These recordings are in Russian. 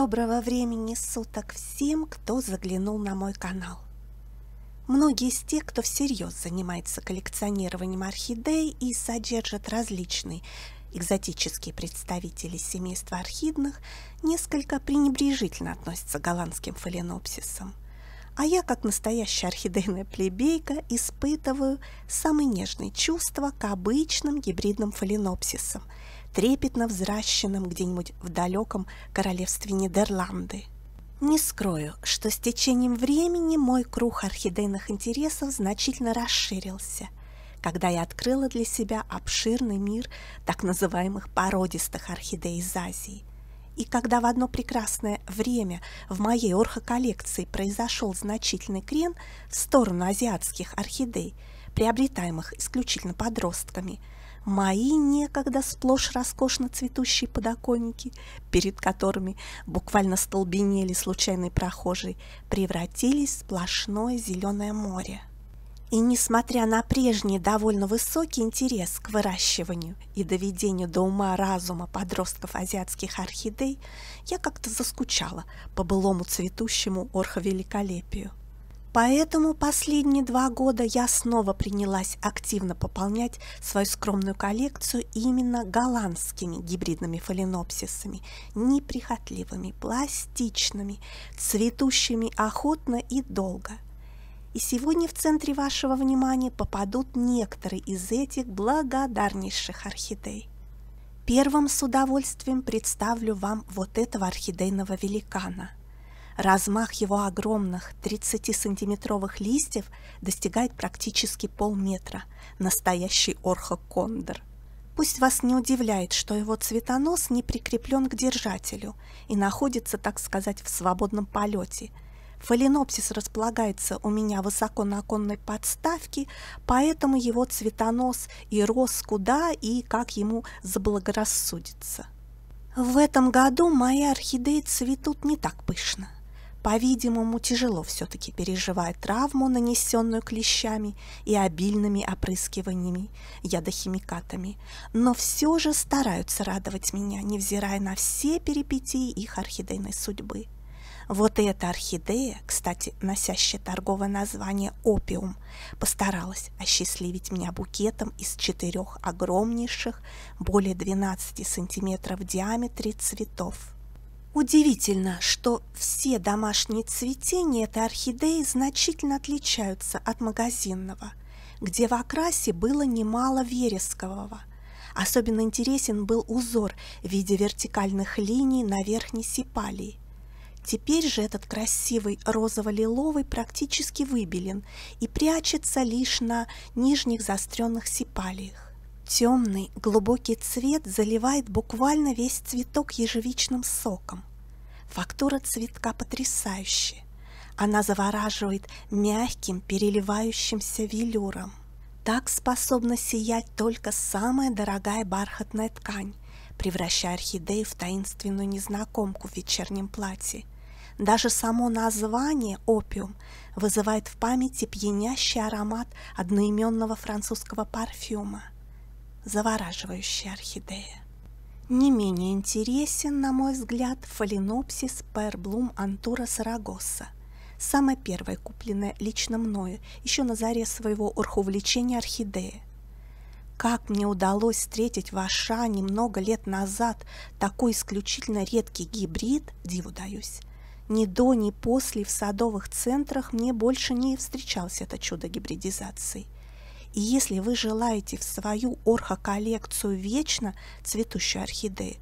Доброго времени суток всем, кто заглянул на мой канал. Многие из тех, кто всерьез занимается коллекционированием орхидей и содержит различные экзотические представители семейства орхидных, несколько пренебрежительно относятся к голландским фаленопсисам. А я, как настоящая орхидейная плебейка, испытываю самые нежные чувства к обычным гибридным фаленопсисам – трепетно взращенным где-нибудь в далеком королевстве Нидерланды. Не скрою, что с течением времени мой круг орхидейных интересов значительно расширился, когда я открыла для себя обширный мир так называемых породистых орхидей из Азии. И когда в одно прекрасное время в моей орхоколлекции произошел значительный крен в сторону азиатских орхидей, приобретаемых исключительно подростками – мои некогда сплошь роскошно цветущие подоконники, перед которыми буквально столбенели случайные прохожие, превратились в сплошное зеленое море. И несмотря на прежний довольно высокий интерес к выращиванию и доведению до ума разума подростков азиатских орхидей, я как-то заскучала по былому цветущему орховеликолепию. Поэтому последние два года я снова принялась активно пополнять свою скромную коллекцию именно голландскими гибридными фаленопсисами, неприхотливыми, пластичными, цветущими охотно и долго. И сегодня в центре вашего внимания попадут некоторые из этих благодарнейших орхидей. Первым с удовольствием представлю вам вот этого орхидейного великана – Размах его огромных 30-сантиметровых листьев достигает практически полметра. Настоящий орхокондор. Пусть вас не удивляет, что его цветонос не прикреплен к держателю и находится, так сказать, в свободном полете. Фаленопсис располагается у меня высоко на оконной подставке, поэтому его цветонос и рос куда и как ему заблагорассудится. В этом году мои орхидеи цветут не так пышно по-видимому, тяжело все-таки переживает травму, нанесенную клещами и обильными опрыскиваниями ядохимикатами, но все же стараются радовать меня, невзирая на все перипетии их орхидейной судьбы. Вот эта орхидея, кстати, носящая торговое название «Опиум», постаралась осчастливить меня букетом из четырех огромнейших, более 12 сантиметров в диаметре цветов – Удивительно, что все домашние цветения этой орхидеи значительно отличаются от магазинного, где в окрасе было немало верескового. Особенно интересен был узор в виде вертикальных линий на верхней сепалии. Теперь же этот красивый розово-лиловый практически выбелен и прячется лишь на нижних заостренных сепалиях. Темный, глубокий цвет заливает буквально весь цветок ежевичным соком. Фактура цветка потрясающая. Она завораживает мягким, переливающимся велюром. Так способна сиять только самая дорогая бархатная ткань, превращая орхидею в таинственную незнакомку в вечернем платье. Даже само название «опиум» вызывает в памяти пьянящий аромат одноименного французского парфюма. Завораживающая орхидея. Не менее интересен, на мой взгляд, фаленопсис перблум антура сарагоса. Самая первая, купленная лично мною, еще на заре своего орховлечения орхидеи. Как мне удалось встретить в Ашане много лет назад такой исключительно редкий гибрид, диву даюсь. Ни до, ни после в садовых центрах мне больше не встречалось это чудо гибридизации. И если вы желаете в свою орхоколлекцию вечно цветущую орхидею,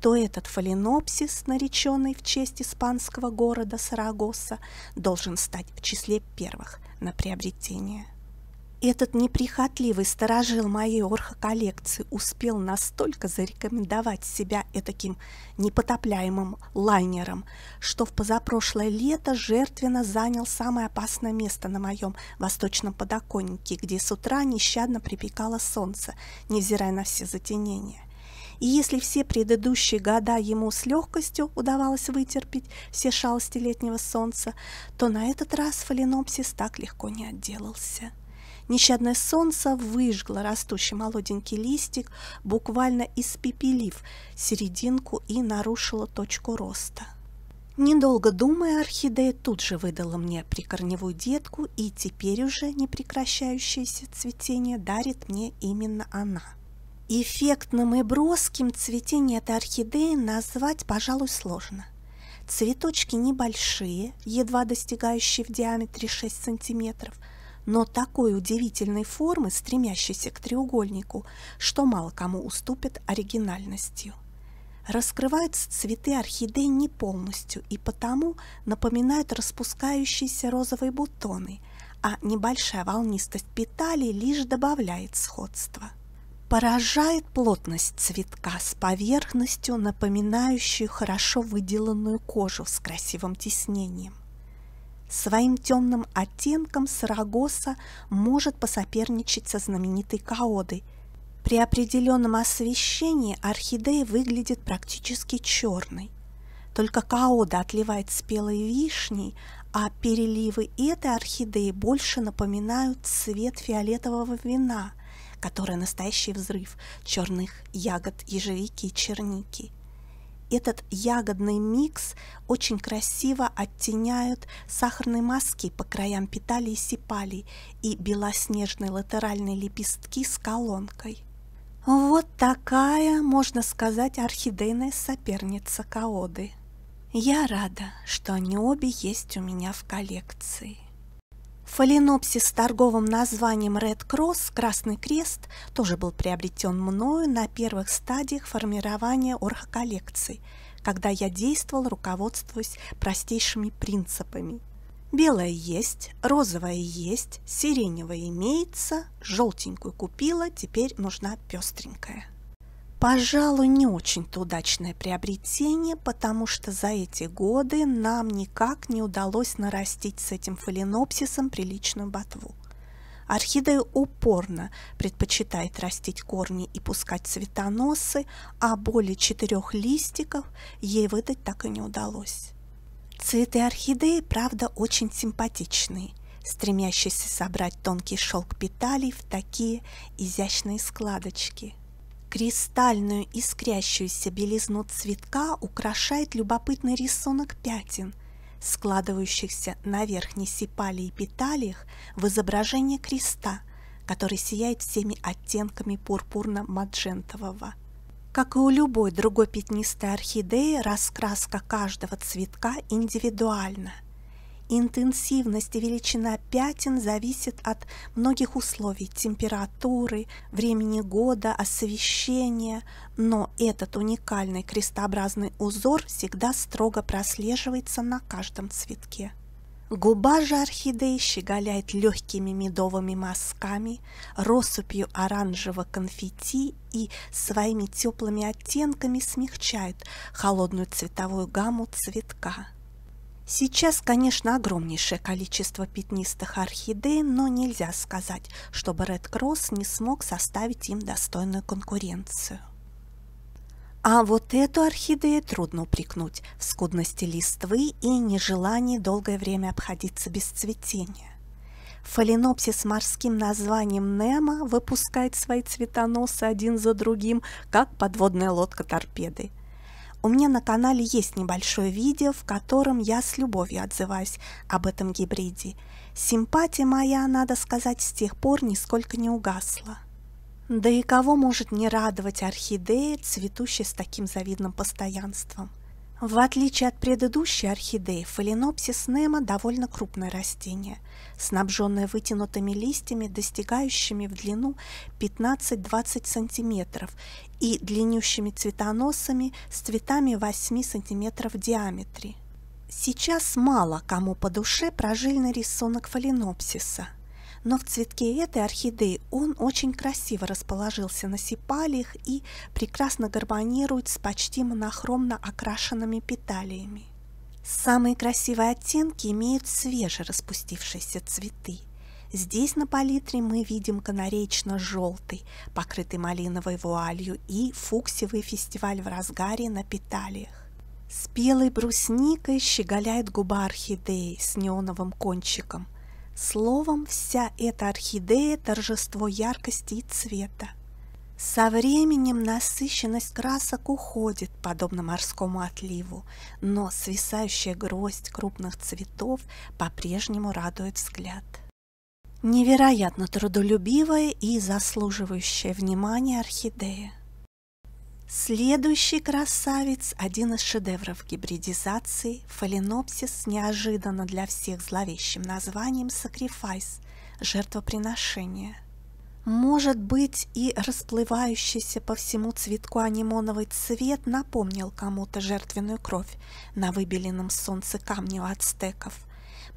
то этот фаленопсис, нареченный в честь испанского города Сарагоса, должен стать в числе первых на приобретение. Этот неприхотливый сторожил моей орхоколлекции успел настолько зарекомендовать себя этаким непотопляемым лайнером, что в позапрошлое лето жертвенно занял самое опасное место на моем восточном подоконнике, где с утра нещадно припекало солнце, невзирая на все затенения. И если все предыдущие года ему с легкостью удавалось вытерпеть все шалости летнего солнца, то на этот раз фаленопсис так легко не отделался. Нещадное солнце выжгло растущий молоденький листик, буквально испепелив серединку и нарушило точку роста. Недолго думая, орхидея тут же выдала мне прикорневую детку, и теперь уже не прекращающееся цветение дарит мне именно она. Эффектным и броским цветение этой орхидеи назвать, пожалуй, сложно. Цветочки небольшие, едва достигающие в диаметре 6 сантиметров, но такой удивительной формы, стремящейся к треугольнику, что мало кому уступит оригинальностью. Раскрываются цветы орхидей не полностью и потому напоминают распускающиеся розовые бутоны, а небольшая волнистость петалей лишь добавляет сходства. Поражает плотность цветка с поверхностью, напоминающей хорошо выделанную кожу с красивым тиснением. Своим темным оттенком Сарагоса может посоперничать со знаменитой каодой. При определенном освещении орхидея выглядит практически черной. Только каода отливает спелой вишней, а переливы этой орхидеи больше напоминают цвет фиолетового вина – которая настоящий взрыв черных ягод ежевики и черники. Этот ягодный микс очень красиво оттеняют сахарные маски по краям петалий и сипалий и белоснежные латеральные лепестки с колонкой. Вот такая, можно сказать, орхидейная соперница каоды. Я рада, что они обе есть у меня в коллекции. Фаленопсис с торговым названием Red Cross «Красный крест» тоже был приобретен мною на первых стадиях формирования орхоколлекций, когда я действовал, руководствуясь простейшими принципами. Белое есть, розовое есть, сиреневое имеется, желтенькую купила, теперь нужна пестренькая. Пожалуй, не очень-то удачное приобретение, потому что за эти годы нам никак не удалось нарастить с этим фаленопсисом приличную ботву. Орхидея упорно предпочитает растить корни и пускать цветоносы, а более четырех листиков ей выдать так и не удалось. Цветы орхидеи, правда, очень симпатичные, стремящиеся собрать тонкий шелк петалей в такие изящные складочки – Кристальную искрящуюся белизну цветка украшает любопытный рисунок пятен, складывающихся на верхней сипале и петалиях в изображение креста, который сияет всеми оттенками пурпурно-маджентового. Как и у любой другой пятнистой орхидеи, раскраска каждого цветка индивидуальна – Интенсивность и величина пятен зависит от многих условий – температуры, времени года, освещения, но этот уникальный крестообразный узор всегда строго прослеживается на каждом цветке. Губа же орхидеи щеголяет легкими медовыми мазками, россыпью оранжевого конфетти и своими теплыми оттенками смягчает холодную цветовую гамму цветка. Сейчас, конечно, огромнейшее количество пятнистых орхидей, но нельзя сказать, чтобы Red Cross не смог составить им достойную конкуренцию. А вот эту орхидею трудно упрекнуть в скудности листвы и нежелании долгое время обходиться без цветения. Фаленопсис с морским названием Немо выпускает свои цветоносы один за другим, как подводная лодка торпеды – у меня на канале есть небольшое видео, в котором я с любовью отзываюсь об этом гибриде. Симпатия моя, надо сказать, с тех пор нисколько не угасла. Да и кого может не радовать орхидея, цветущая с таким завидным постоянством? В отличие от предыдущей орхидеи, фаленопсис немо довольно крупное растение, снабженное вытянутыми листьями, достигающими в длину 15-20 см и длиннющими цветоносами с цветами 8 см в диаметре. Сейчас мало кому по душе прожильный рисунок фаленопсиса – но в цветке этой орхидеи он очень красиво расположился на сипалиях и прекрасно гармонирует с почти монохромно окрашенными петалиями. Самые красивые оттенки имеют свеже распустившиеся цветы. Здесь на палитре мы видим канареечно-желтый, покрытый малиновой вуалью, и фуксиевый фестиваль в разгаре на петалиях. Спелой брусникой щеголяет губа орхидеи с неоновым кончиком – Словом, вся эта орхидея – торжество яркости и цвета. Со временем насыщенность красок уходит, подобно морскому отливу, но свисающая гроздь крупных цветов по-прежнему радует взгляд. Невероятно трудолюбивая и заслуживающая внимания орхидея. Следующий красавец – один из шедевров гибридизации – фаленопсис с неожиданно для всех зловещим названием «сакрифайс» – жертвоприношение. Может быть, и расплывающийся по всему цветку анимоновый цвет напомнил кому-то жертвенную кровь на выбеленном солнце камне у ацтеков.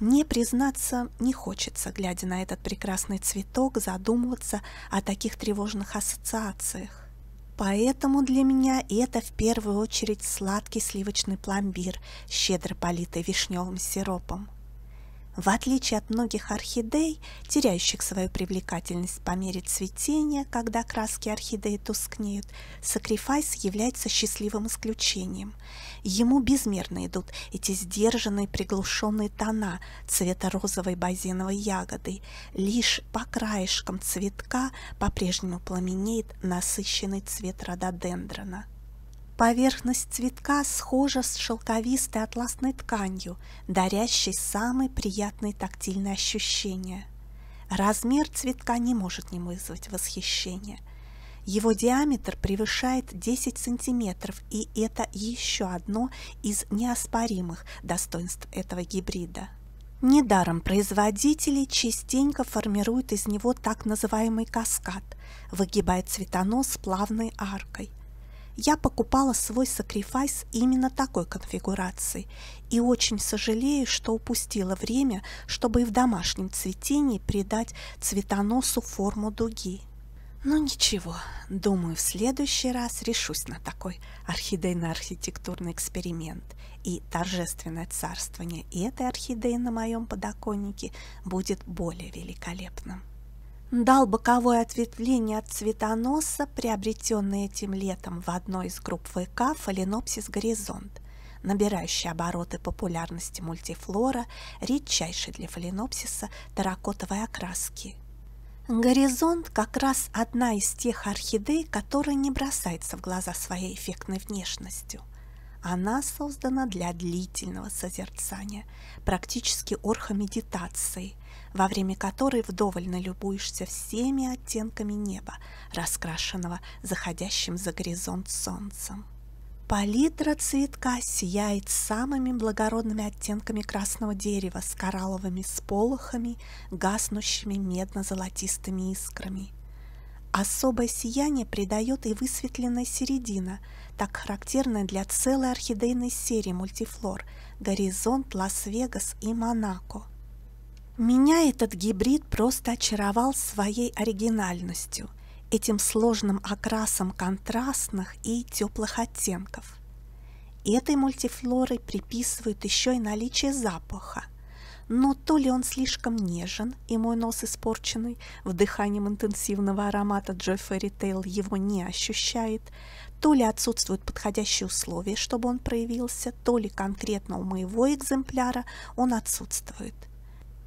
Мне, признаться, не хочется, глядя на этот прекрасный цветок, задумываться о таких тревожных ассоциациях. Поэтому для меня это в первую очередь сладкий сливочный пломбир, щедро политый вишневым сиропом. В отличие от многих орхидей, теряющих свою привлекательность по мере цветения, когда краски орхидеи тускнеют, сакрифайс является счастливым исключением. Ему безмерно идут эти сдержанные приглушенные тона цвета розовой базиновой ягоды. Лишь по краешкам цветка по-прежнему пламенеет насыщенный цвет рододендрона. Поверхность цветка схожа с шелковистой атласной тканью, дарящей самые приятные тактильные ощущения. Размер цветка не может не вызвать восхищения. Его диаметр превышает 10 сантиметров, и это еще одно из неоспоримых достоинств этого гибрида. Недаром производители частенько формируют из него так называемый каскад, выгибая цветонос плавной аркой – я покупала свой сакрифайс именно такой конфигурации и очень сожалею, что упустила время, чтобы и в домашнем цветении придать цветоносу форму дуги. Но ничего, думаю, в следующий раз решусь на такой орхидейно-архитектурный эксперимент, и торжественное царствование этой орхидеи на моем подоконнике будет более великолепным дал боковое ответвление от цветоноса, приобретенный этим летом в одной из групп ВК «Фаленопсис горизонт», набирающий обороты популярности мультифлора, редчайшей для фаленопсиса терракотовой окраски. Горизонт как раз одна из тех орхидей, которая не бросается в глаза своей эффектной внешностью. Она создана для длительного созерцания, практически орхомедитации, во время которой вдоволь налюбуешься всеми оттенками неба, раскрашенного заходящим за горизонт солнцем. Палитра цветка сияет самыми благородными оттенками красного дерева с коралловыми сполохами, гаснущими медно-золотистыми искрами. Особое сияние придает и высветленная середина, так характерная для целой орхидейной серии мультифлор «Горизонт», «Лас-Вегас» и «Монако». Меня этот гибрид просто очаровал своей оригинальностью, этим сложным окрасом контрастных и теплых оттенков. Этой мультифлорой приписывают еще и наличие запаха, но то ли он слишком нежен, и мой нос испорченный, вдыханием интенсивного аромата Fairy Tale его не ощущает, то ли отсутствуют подходящие условия, чтобы он проявился, то ли конкретно у моего экземпляра он отсутствует –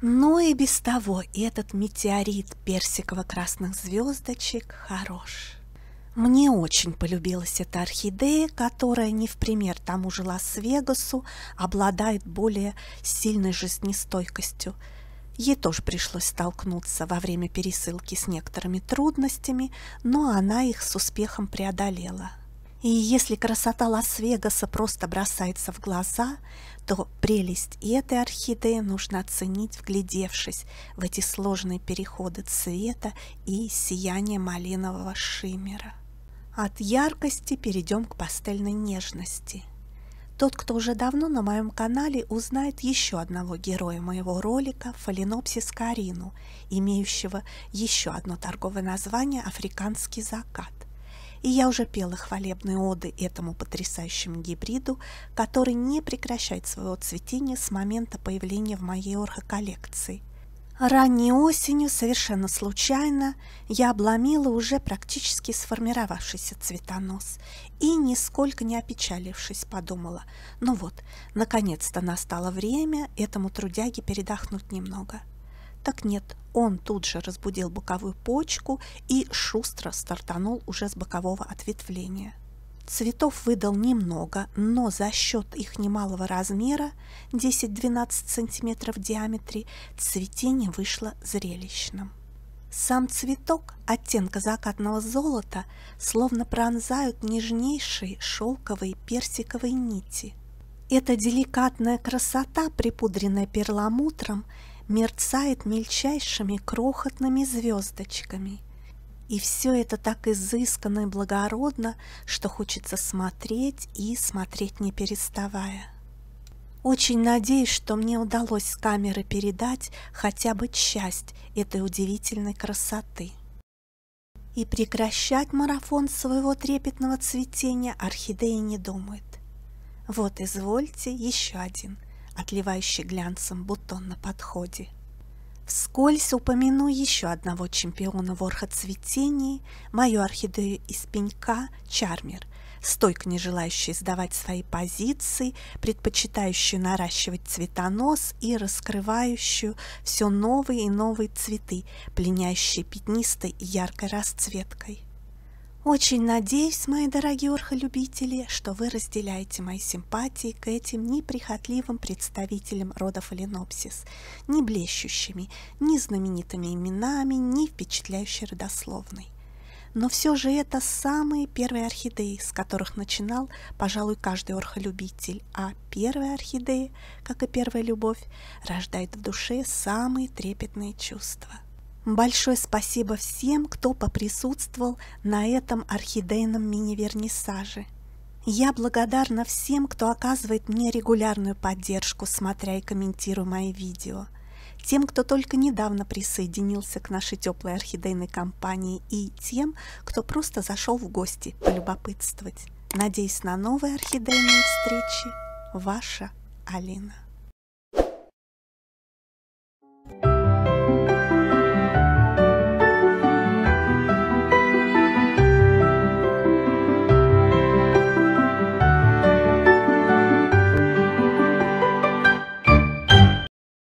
но и без того этот метеорит персиково-красных звездочек хорош. Мне очень полюбилась эта орхидея, которая не в пример тому же Лас-Вегасу обладает более сильной жизнестойкостью. Ей тоже пришлось столкнуться во время пересылки с некоторыми трудностями, но она их с успехом преодолела. И если красота Лас-Вегаса просто бросается в глаза, то прелесть этой орхидеи нужно оценить, вглядевшись в эти сложные переходы цвета и сияние малинового шиммера. От яркости перейдем к пастельной нежности. Тот, кто уже давно на моем канале, узнает еще одного героя моего ролика Фаленопсис карину, имеющего еще одно торговое название «Африканский закат» и я уже пела хвалебные оды этому потрясающему гибриду, который не прекращает своего цветения с момента появления в моей орхоколлекции. Ранней осенью, совершенно случайно, я обломила уже практически сформировавшийся цветонос и, нисколько не опечалившись, подумала, ну вот, наконец-то настало время этому трудяге передохнуть немного. Так нет, он тут же разбудил боковую почку и шустро стартанул уже с бокового ответвления. Цветов выдал немного, но за счет их немалого размера, 10-12 см в диаметре, цветение вышло зрелищным. Сам цветок оттенка закатного золота словно пронзают нежнейшие шелковые персиковые нити. Эта деликатная красота, припудренная перламутром, мерцает мельчайшими крохотными звездочками. И все это так изысканно и благородно, что хочется смотреть и смотреть не переставая. Очень надеюсь, что мне удалось с камеры передать хотя бы часть этой удивительной красоты. И прекращать марафон своего трепетного цветения орхидеи не думает. Вот, извольте, еще один, отливающий глянцем бутон на подходе. Вскользь упомяну еще одного чемпиона в орхоцветении, мою орхидею из пенька Чармер, стойко не желающую сдавать свои позиции, предпочитающую наращивать цветонос и раскрывающую все новые и новые цветы, пленяющие пятнистой и яркой расцветкой. Очень надеюсь, мои дорогие орхолюбители, что вы разделяете мои симпатии к этим неприхотливым представителям рода Фаленопсис, не блещущими, ни знаменитыми именами, ни впечатляющей родословной. Но все же это самые первые орхидеи, с которых начинал, пожалуй, каждый орхолюбитель, а первая орхидея, как и первая любовь, рождает в душе самые трепетные чувства. Большое спасибо всем, кто поприсутствовал на этом орхидейном мини-вернисаже. Я благодарна всем, кто оказывает мне регулярную поддержку, смотря и комментируя мои видео. Тем, кто только недавно присоединился к нашей теплой орхидейной компании и тем, кто просто зашел в гости полюбопытствовать. Надеюсь на новые орхидейные встречи. Ваша Алина.